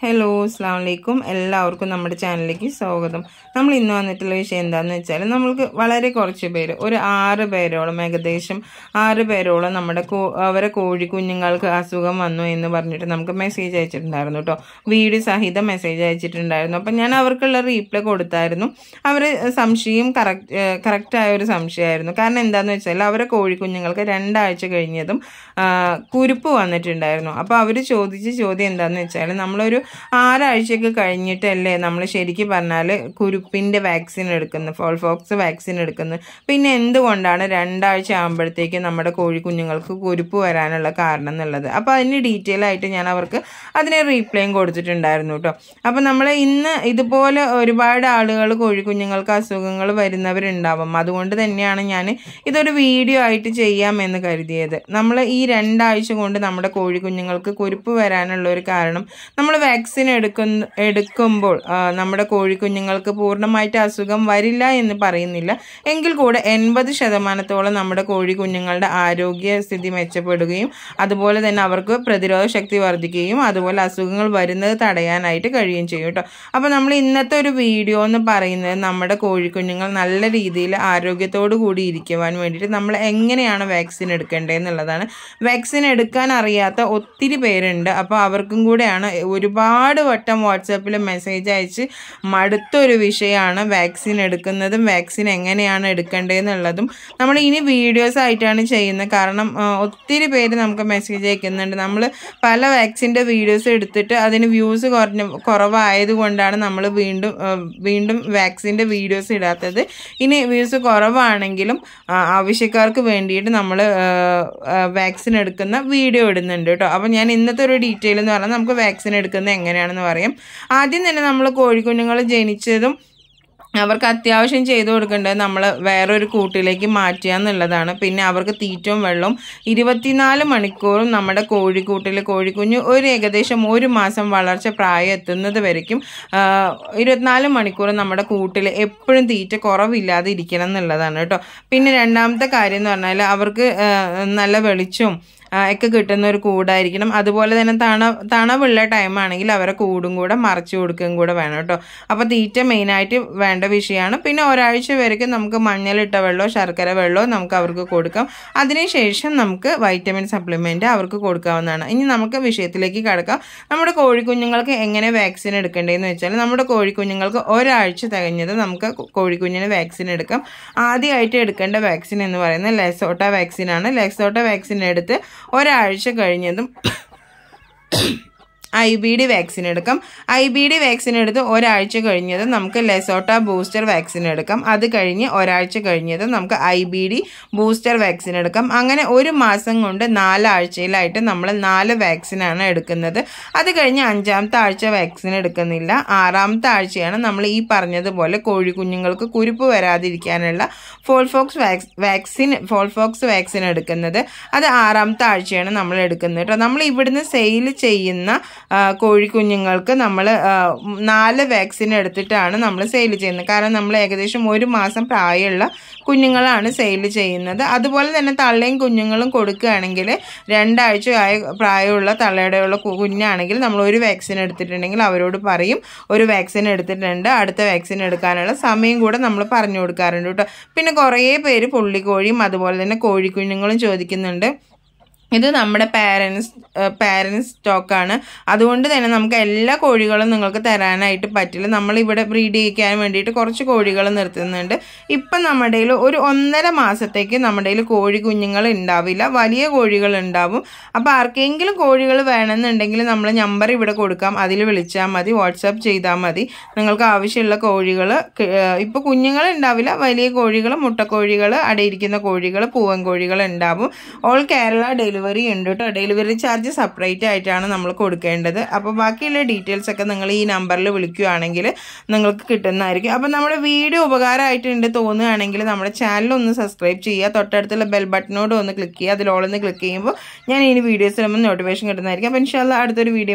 Hello അസ്സാം വലൈക്കും എല്ലാവർക്കും നമ്മുടെ ചാനലിലേക്ക് സ്വാഗതം. നമ്മൾ ഇന്ന് വന്നിട്ടുള്ള വിഷയം എന്താണെന്ന് വെച്ചാൽ നമ്മൾക്ക് വളരെ കുറച്ച് പേര് ഒരു ആറ് പേരോളം ഏകദേശം ആറ് പേരോളം നമ്മുടെ അവരെ കോഴി കുഞ്ഞുങ്ങൾക്ക് അസുഖം വന്നു എന്ന് പറഞ്ഞിട്ട് നമുക്ക് മെസ്സേജ് അയച്ചിട്ടുണ്ടായിരുന്നു കേട്ടോ വീഡിയോ സഹിതം മെസ്സേജ് അയച്ചിട്ടുണ്ടായിരുന്നു. അപ്പം ഞാൻ അവർക്കുള്ള റീപ്ലൈ കൊടുത്തായിരുന്നു. അവർ സംശയം കറക്റ്റ് കറക്റ്റായ ഒരു സംശയമായിരുന്നു. കാരണം എന്താണെന്ന് വെച്ചാൽ അവരെ കോഴി കുഞ്ഞുങ്ങൾക്ക് രണ്ടാഴ്ച കഴിഞ്ഞതും കുരുപ്പ് വന്നിട്ടുണ്ടായിരുന്നു. അപ്പോൾ അവർ ചോദിച്ച ചോദ്യം എന്താണെന്ന് വെച്ചാൽ നമ്മളൊരു ആറാഴ്ചയൊക്കെ കഴിഞ്ഞിട്ടല്ലേ നമ്മൾ ശരിക്കും പറഞ്ഞാൽ കുരുപ്പിന്റെ വാക്സിൻ എടുക്കുന്നത് ഫോൾഫോക്സ് വാക്സിൻ എടുക്കുന്നത്. പിന്നെ എന്തുകൊണ്ടാണ് രണ്ടാഴ്ച ആകുമ്പോഴത്തേക്ക് നമ്മുടെ കോഴി കുഞ്ഞുങ്ങൾക്ക് കുരുപ്പ് വരാനുള്ള കാരണം എന്നുള്ളത്? അപ്പോൾ അതിന് ഡീറ്റെയിൽ ആയിട്ട് ഞാൻ അവർക്ക് അതിനെ റീപ്ലൈയും കൊടുത്തിട്ടുണ്ടായിരുന്നു കേട്ടോ. അപ്പോൾ നമ്മൾ ഇന്ന് ഇതുപോലെ ഒരുപാട് ആളുകൾ കോഴി കുഞ്ഞുങ്ങൾക്ക് അസുഖങ്ങൾ വരുന്നവരുണ്ടാവും. അതുകൊണ്ട് തന്നെയാണ് ഞാൻ ഇതൊരു വീഡിയോ ആയിട്ട് ചെയ്യാമെന്ന് കരുതിയത്. നമ്മൾ ഈ രണ്ടാഴ്ച കൊണ്ട് നമ്മുടെ കോഴി കുഞ്ഞുങ്ങൾക്ക് കുരുപ്പ് വരാനുള്ള ഒരു കാരണം നമ്മൾ വാക്സിൻ എടുക്കുന്ന എടുക്കുമ്പോൾ നമ്മുടെ കോഴിക്കുഞ്ഞുങ്ങൾക്ക് പൂർണമായിട്ട് അസുഖം വരില്ല എന്ന് പറയുന്നില്ല. എങ്കിൽ കൂടെ എൺപത് ശതമാനത്തോളം നമ്മുടെ കോഴിക്കുഞ്ഞുങ്ങളുടെ ആരോഗ്യസ്ഥിതി ആരോഗ്യ സ്ഥിതി മെച്ചപ്പെടുകയും അതുപോലെ തന്നെ അവർക്ക് പ്രതിരോധ ശക്തി വർദ്ധിക്കുകയും അതുപോലെ അസുഖങ്ങൾ വരുന്നത് തടയാനായിട്ട് കഴിയുകയും ചെയ്യും കേട്ടോ. അപ്പോൾ നമ്മൾ ഇന്നത്തെ ഒരു വീഡിയോ എന്ന് പറയുന്നത് നമ്മുടെ കോഴിക്കുഞ്ഞുങ്ങൾ നല്ല രീതിയിൽ ആരോഗ്യത്തോടു കൂടി ഇരിക്കുവാൻ വേണ്ടിയിട്ട് നമ്മൾ എങ്ങനെയാണ് വാക്സിൻ എടുക്കേണ്ടതെന്നുള്ളതാണ്. വാക്സിൻ എടുക്കാൻ അറിയാത്ത ഒത്തിരി പേരുണ്ട്. അപ്പോൾ അവർക്കും കൂടെയാണ് ഒരുപാട് വട്ടം വാട്സാപ്പിൽ മെസ്സേജ് അയച്ച് മടുത്തൊരു വിഷയമാണ് വാക്സിൻ എടുക്കുന്നതും വാക്സിൻ എങ്ങനെയാണ് എടുക്കേണ്ടതെന്നുള്ളതും. നമ്മൾ ഇനി വീഡിയോസ് ആയിട്ടാണ് ചെയ്യുന്നത് കാരണം ഒത്തിരി പേര് നമുക്ക് മെസ്സേജ് അയക്കുന്നുണ്ട്. നമ്മൾ പല വാക്സിന്റെ വീഡിയോസ് എടുത്തിട്ട് അതിന് വ്യൂസ് കുറഞ്ഞ കുറവായതുകൊണ്ടാണ് നമ്മൾ വീണ്ടും വീണ്ടും വാക്സിന്റെ വീഡിയോസ് ഇടാത്തത്. ഇനി വ്യൂസ് കുറവാണെങ്കിലും ആവശ്യക്കാർക്ക് വേണ്ടിയിട്ട് നമ്മൾ വാക്സിൻ എടുക്കുന്ന വീഡിയോ ഇടുന്നുണ്ട് കേട്ടോ. അപ്പോൾ ഞാൻ ഇന്നത്തെ ഒരു ഡീറ്റെയിൽ എന്ന് പറഞ്ഞാൽ നമുക്ക് വാക്സിൻ എടുക്കുന്നത് എങ്ങനെയാണെന്ന് പറയും. ആദ്യം തന്നെ നമ്മൾ കോഴിക്കുഞ്ഞുങ്ങൾ ജനിച്ചതും അവർക്ക് അത്യാവശ്യം ചെയ്തു കൊടുക്കേണ്ടത് നമ്മൾ വേറൊരു കൂട്ടിലേക്ക് മാറ്റുക എന്നുള്ളതാണ്. പിന്നെ അവർക്ക് തീറ്റവും വെള്ളവും ഇരുപത്തിനാല് മണിക്കൂറും നമ്മുടെ കോഴിക്കൂട്ടിൽ കോഴിക്കുഞ്ഞ് ഒരു ഏകദേശം ഒരു മാസം വളർച്ച പ്രായം എത്തുന്നത് വരയ്ക്കും. ഇരുപത്തിനാല് മണിക്കൂറും നമ്മുടെ കൂട്ടിൽ എപ്പോഴും തീറ്റ കുറവില്ലാതെ ഇരിക്കണം എന്നുള്ളതാണ് കേട്ടോ. പിന്നെ രണ്ടാമത്തെ കാര്യം എന്ന് പറഞ്ഞാൽ അവർക്ക് നല്ല വെളിച്ചവും ഒക്കെ കിട്ടുന്ന ഒരു കൂടായിരിക്കണം. അതുപോലെ തന്നെ തണ തണവുള്ള ടൈമാണെങ്കിൽ അവരെ കൂടും കൂടെ മറച്ചു കൊടുക്കുകയും കൂടെ വേണം കേട്ടോ. അപ്പോൾ തീറ്റ മെയിനായിട്ട് വേണ്ട വിഷയമാണ്. പിന്നെ ഒരാഴ്ച വരയ്ക്കും നമുക്ക് മഞ്ഞളിട്ട വെള്ളമോ ശർക്കര വെള്ളമോ നമുക്ക് അവർക്ക് കൊടുക്കാം. അതിനുശേഷം നമുക്ക് വൈറ്റമിൻ സപ്ലിമെന്റ് അവർക്ക് കൊടുക്കാവുന്നതാണ്. ഇനി നമുക്ക് വിഷയത്തിലേക്ക് കടക്കാം. നമ്മുടെ കോഴിക്കുഞ്ഞുങ്ങൾക്ക് എങ്ങനെ വാക്സിൻ എടുക്കേണ്ടതെന്ന് വെച്ചാൽ നമ്മുടെ കോഴിക്കുഞ്ഞുങ്ങൾക്ക് ഒരാഴ്ച തികഞ്ഞത് നമുക്ക് കോഴിക്കുഞ്ഞിന് വാക്സിൻ എടുക്കാം. ആദ്യമായിട്ട് എടുക്കേണ്ട വാക്സിൻ എന്ന് പറയുന്നത് ലെസോട്ട വാക്സിനാണ് ലെസോട്ട വാക്സിൻ എടുത്ത് ഒരാഴ്ച കഴിഞ്ഞതും ഐ ബി ഡി വാക്സിൻ എടുക്കും. ഐ ബി ഡി വാക്സിൻ എടുത്ത് ഒരാഴ്ച കഴിഞ്ഞത് നമുക്ക് ലെസോട്ട ബൂസ്റ്റർ വാക്സിൻ എടുക്കാം. അത് കഴിഞ്ഞ് ഒരാഴ്ച കഴിഞ്ഞത് നമുക്ക് I B D booster vaccine എടുക്കാം. അങ്ങനെ ഒരു മാസം കൊണ്ട് നാലാഴ്ചയിലായിട്ട് നമ്മൾ നാല് വാക്സിനാണ് എടുക്കുന്നത്. അത് കഴിഞ്ഞ് അഞ്ചാമത്തെ ആഴ്ച വാക്സിൻ എടുക്കുന്നില്ല. ആറാമത്തെ ആഴ്ചയാണ് നമ്മൾ ഈ പറഞ്ഞതുപോലെ കോഴിക്കുഞ്ഞുങ്ങൾക്ക് കുരുപ്പ് വരാതിരിക്കാനുള്ള fowl pox vax vaccine fowl pox vaccine എടുക്കുന്നത്. അത് ആറാമത്തെ ആഴ്ചയാണ് നമ്മൾ എടുക്കുന്നത് കേട്ടോ. നമ്മൾ ഇവിടുന്ന് സെയിൽ ചെയ്യുന്ന കോഴിക്കുഞ്ഞുങ്ങൾക്ക് നമ്മൾ നാല് വാക്സിൻ എടുത്തിട്ടാണ് നമ്മൾ സെയിൽ ചെയ്യുന്നത്. കാരണം നമ്മൾ ഏകദേശം ഒരു മാസം പ്രായമുള്ള കുഞ്ഞുങ്ങളാണ് സെയിൽ ചെയ്യുന്നത്. അതുപോലെ തന്നെ തള്ളയും കുഞ്ഞുങ്ങളും കൊടുക്കുകയാണെങ്കിൽ രണ്ടാഴ്ച ആയ പ്രായമുള്ള തള്ളയുടെയുള്ള കുഞ്ഞാണെങ്കിൽ നമ്മൾ ഒരു വാക്സിൻ എടുത്തിട്ടുണ്ടെങ്കിൽ അവരോട് പറയും ഒരു വാക്സിൻ എടുത്തിട്ടുണ്ട് അടുത്ത വാക്സിൻ എടുക്കാനുള്ള സമയം കൂടെ നമ്മൾ പറഞ്ഞു കൊടുക്കാറുണ്ട് കേട്ടോ. പിന്നെ കുറേ പേര് പുള്ളിക്കോഴിയും അതുപോലെ തന്നെ കോഴിക്കുഞ്ഞുങ്ങളും ചോദിക്കുന്നുണ്ട് ഇത് നമ്മുടെ പാരൻസ് പാരൻസ് സ്റ്റോക്കാണ് അതുകൊണ്ട് തന്നെ നമുക്ക് എല്ലാ കോഴികളും നിങ്ങൾക്ക് തരാനായിട്ട് പറ്റില്ല. നമ്മളിവിടെ ബ്രീഡ് ചെയ്യിക്കാൻ വേണ്ടിയിട്ട് കുറച്ച് കോഴികൾ നിർത്തുന്നുണ്ട്. ഇപ്പം നമ്മുടെ ഒരു ഒന്നര മാസത്തേക്ക് നമ്മുടെ കോഴി കുഞ്ഞുങ്ങൾ ഉണ്ടാവില്ല. വലിയ കോഴികൾ ഉണ്ടാവും. അപ്പോൾ ആർക്കെങ്കിലും കോഴികൾ വേണമെന്നുണ്ടെങ്കിൽ നമ്മൾ നമ്പർ ഇവിടെ കൊടുക്കാം. അതിൽ വിളിച്ചാൽ മതി. വാട്സാപ്പ് ചെയ്താൽ മതി. നിങ്ങൾക്ക് ആവശ്യമുള്ള കോഴികൾ ഇപ്പോൾ കുഞ്ഞുങ്ങൾ ഉണ്ടാവില്ല. വലിയ കോഴികൾ മുട്ടക്കോഴികൾ അടയിരിക്കുന്ന കോഴികൾ പൂവൻ കോഴികൾ ഉണ്ടാവും ഓൾ കേരള ഡെലിവറി ഉണ്ട് കേട്ടോ ഡെലിവറി ചാർജ് സെപ്പറേറ്റ് ആയിട്ടാണ് നമ്മൾ കൊടുക്കേണ്ടത്. അപ്പോൾ ബാക്കിയുള്ള ഡീറ്റെയിൽസ് ഒക്കെ നിങ്ങൾ ഈ നമ്പറിൽ വിളിക്കുകയാണെങ്കിൽ നിങ്ങൾക്ക് കിട്ടുന്നതായിരിക്കും. അപ്പോൾ നമ്മുടെ വീഡിയോ ഉപകാരമായിട്ടുണ്ട് തോന്നുകയാണെങ്കിൽ നമ്മുടെ ചാനൽ ഒന്ന് സബ്സ്ക്രൈബ് ചെയ്യുക. തൊട്ടടുത്തുള്ള ബെൽ ബട്ടനോട് ഒന്ന് ക്ലിക്ക് ചെയ്യുക. അതിലോളൊന്ന് ക്ലിക്ക് ചെയ്യുമ്പോൾ ഞാൻ ഇനി വീഡിയോസ് വരുമ്പോൾ നോട്ടിഫിക്കേഷൻ കിട്ടുന്നതായിരിക്കും. അപ്പോൾ ഇൻഷാല്ല അടുത്തൊരു വീഡിയോ